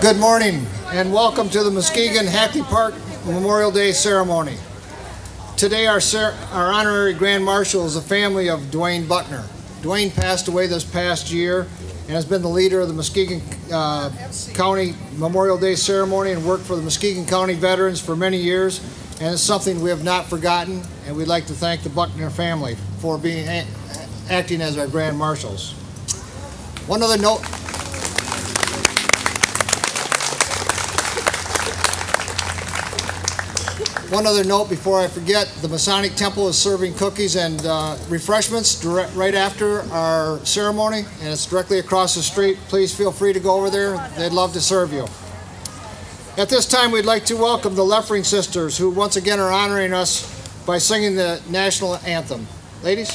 Good morning and welcome to the Muskegon Hackley Park Memorial Day ceremony. Today our, our honorary Grand Marshal is the family of Dwayne Butner. Dwayne passed away this past year and has been the leader of the Muskegon uh, County Memorial Day ceremony and worked for the Muskegon County veterans for many years and it's something we have not forgotten and we'd like to thank the Buckner family for being acting as our Grand Marshals. One other note One other note before I forget, the Masonic Temple is serving cookies and uh, refreshments direct, right after our ceremony, and it's directly across the street. Please feel free to go over there. They'd love to serve you. At this time, we'd like to welcome the Leffering sisters, who once again are honoring us by singing the national anthem. Ladies?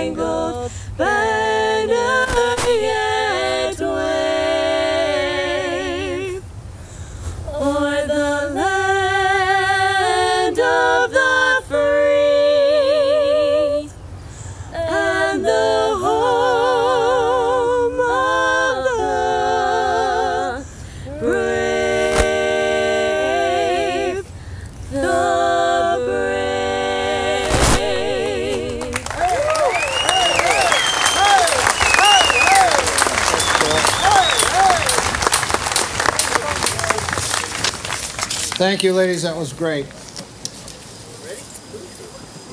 Thank you, ladies. That was great.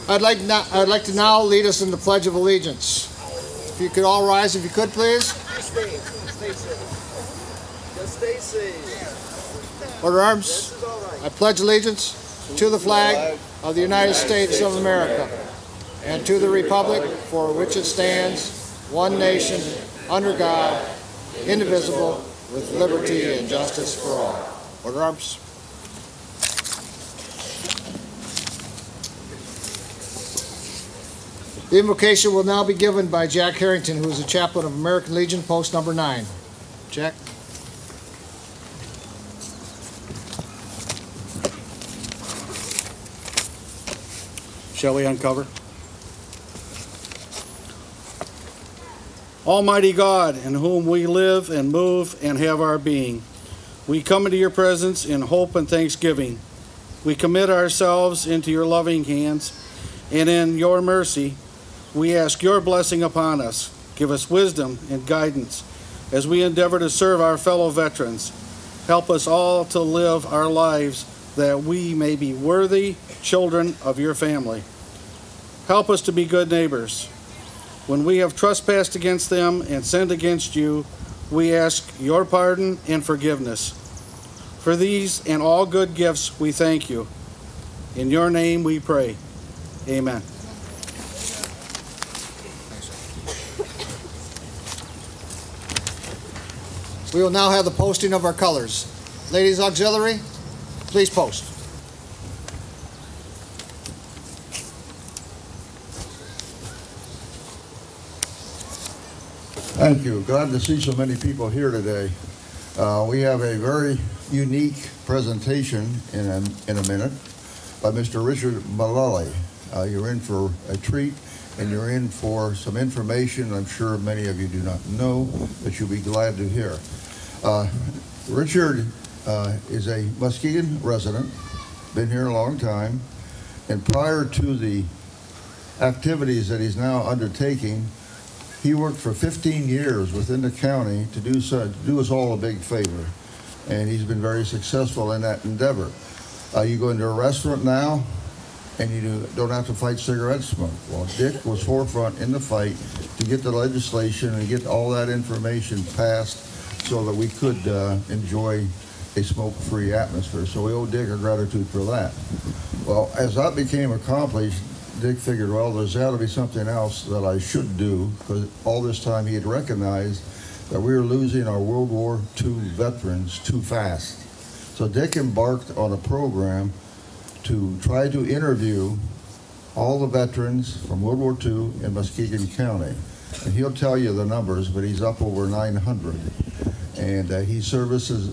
I'd like, now, I'd like to now lead us in the Pledge of Allegiance. If you could all rise, if you could, please. Stay safe. Just stay safe. Order arms. I pledge allegiance to the flag of the United States of America and to the republic for which it stands, one nation, under God, indivisible, with liberty and justice for all. Order arms. The invocation will now be given by Jack Harrington, who is a chaplain of American Legion, post number nine. Jack? Shall we uncover? Almighty God, in whom we live and move and have our being, we come into your presence in hope and thanksgiving. We commit ourselves into your loving hands, and in your mercy, we ask your blessing upon us. Give us wisdom and guidance as we endeavor to serve our fellow veterans. Help us all to live our lives that we may be worthy children of your family. Help us to be good neighbors. When we have trespassed against them and sinned against you, we ask your pardon and forgiveness. For these and all good gifts, we thank you. In your name we pray. Amen. We will now have the posting of our colors. Ladies Auxiliary, please post. Thank you. Glad to see so many people here today. Uh, we have a very unique presentation in a, in a minute by Mr. Richard Mullally. Uh, you're in for a treat and you're in for some information I'm sure many of you do not know that you'll be glad to hear. Uh, Richard uh, is a Muskegon resident, been here a long time, and prior to the activities that he's now undertaking, he worked for 15 years within the county to do so, to do us all a big favor, and he's been very successful in that endeavor. Uh, you go into a restaurant now, and you do, don't have to fight cigarette smoke. Well, Dick was forefront in the fight to get the legislation and get all that information passed so that we could uh, enjoy a smoke-free atmosphere. So we owe Dick our gratitude for that. Well, as that became accomplished, Dick figured, well, there's got to be something else that I should do because all this time he had recognized that we were losing our World War II veterans too fast. So Dick embarked on a program to try to interview all the veterans from World War II in Muskegon County. And he'll tell you the numbers, but he's up over 900. And uh, he services,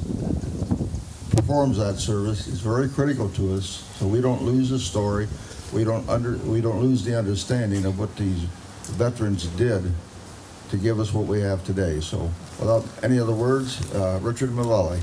performs that service. It's very critical to us, so we don't lose the story. We don't under, we don't lose the understanding of what these veterans did to give us what we have today. So, without any other words, uh, Richard Mullally.